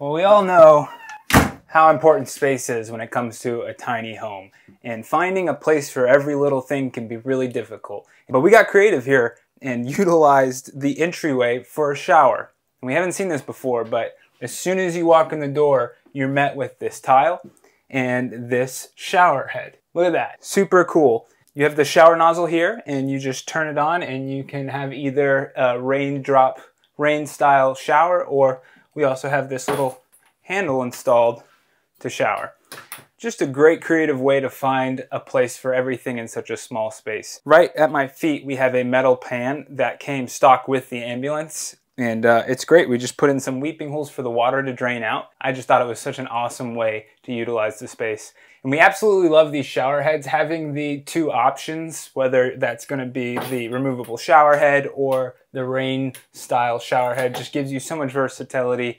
Well, we all know how important space is when it comes to a tiny home. And finding a place for every little thing can be really difficult. But we got creative here and utilized the entryway for a shower. And we haven't seen this before, but as soon as you walk in the door, you're met with this tile and this shower head. Look at that, super cool. You have the shower nozzle here and you just turn it on and you can have either a raindrop, rain style shower or we also have this little handle installed to shower. Just a great creative way to find a place for everything in such a small space. Right at my feet, we have a metal pan that came stock with the ambulance. And uh, it's great. We just put in some weeping holes for the water to drain out. I just thought it was such an awesome way to utilize the space. And we absolutely love these shower heads. Having the two options, whether that's going to be the removable shower head or the rain style shower head, just gives you so much versatility